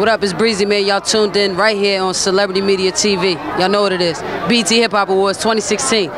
What up? It's Breezy, man. Y'all tuned in right here on Celebrity Media TV. Y'all know what it is. BET Hip Hop Awards 2016.